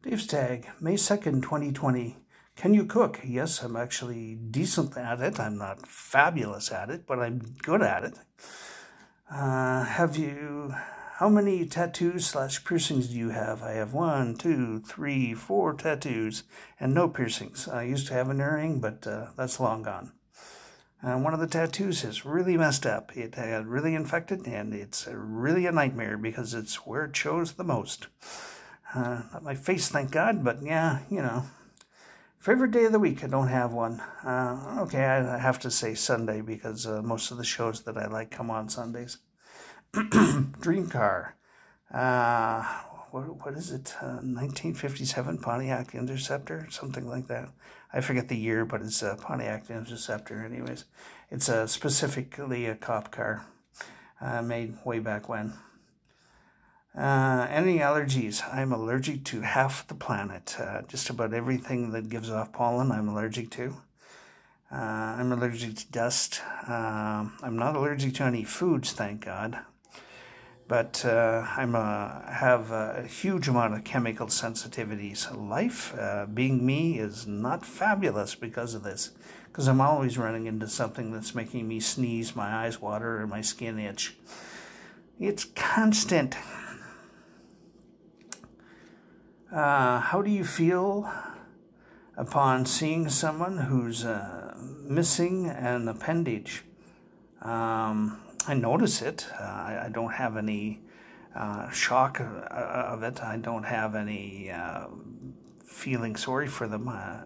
Dave's Tag, May 2nd, 2020. Can you cook? Yes, I'm actually decent at it. I'm not fabulous at it, but I'm good at it. Uh, have you, how many tattoos slash piercings do you have? I have one, two, three, four tattoos and no piercings. I used to have an earring, but uh, that's long gone. Uh, one of the tattoos is really messed up. It had really infected, and it's really a nightmare because it's where it shows the most. Uh, not my face, thank God, but yeah, you know. Favorite day of the week? I don't have one. Uh, okay, I have to say Sunday because uh, most of the shows that I like come on Sundays. Dream car. Uh, what, what is it? 1957 uh, Pontiac Interceptor, something like that. I forget the year, but it's a Pontiac Interceptor, anyways. It's a specifically a cop car, uh, made way back when. Uh, any allergies? I'm allergic to half the planet. Uh, just about everything that gives off pollen, I'm allergic to. Uh, I'm allergic to dust. Uh, I'm not allergic to any foods, thank God but uh, I'm have a huge amount of chemical sensitivities. Life, uh, being me, is not fabulous because of this, because I'm always running into something that's making me sneeze, my eyes water, or my skin itch. It's constant. Uh, how do you feel upon seeing someone who's uh, missing an appendage? Um, I notice it. Uh, I, I, don't have any uh, shock uh, of it. I don't have any uh, feeling sorry for them. Uh,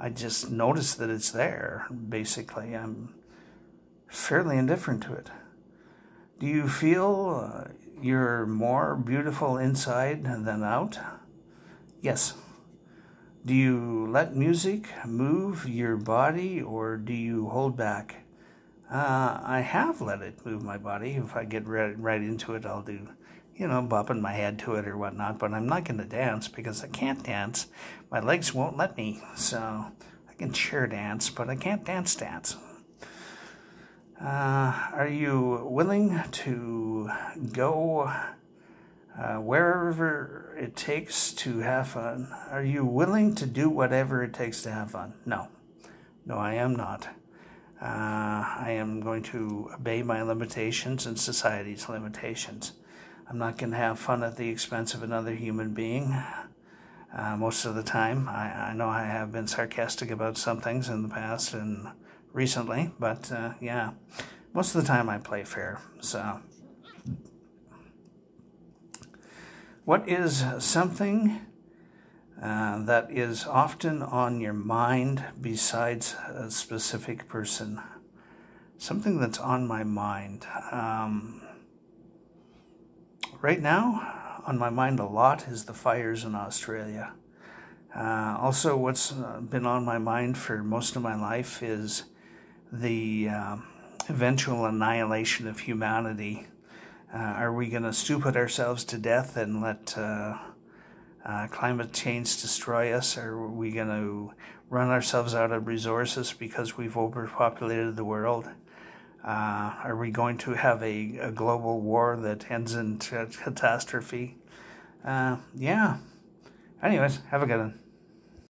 I just notice that it's there. Basically, I'm fairly indifferent to it. Do you feel uh, you're more beautiful inside than out? Yes. Do you let music move your body or do you hold back? Uh, I have let it move my body. If I get right, right into it, I'll do, you know, bopping my head to it or whatnot. But I'm not going to dance because I can't dance. My legs won't let me. So I can chair dance, but I can't dance dance. Uh, are you willing to go uh, wherever it takes to have fun? Are you willing to do whatever it takes to have fun? No. No, I am not. Uh, I am going to obey my limitations and society's limitations. I'm not going to have fun at the expense of another human being. Uh, most of the time, I, I, know I have been sarcastic about some things in the past and recently, but uh, yeah, most of the time I play fair. So, what is something uh, that is often on your mind besides a specific person. Something that's on my mind. Um, right now, on my mind a lot is the fires in Australia. Uh, also, what's been on my mind for most of my life is the uh, eventual annihilation of humanity. Uh, are we going to stupid ourselves to death and let uh, uh, climate change destroy us? Are we going to run ourselves out of resources because we've overpopulated the world? Uh, are we going to have a, a, global war that ends in t- catastrophe? Uh, yeah. Anyways, have a good one.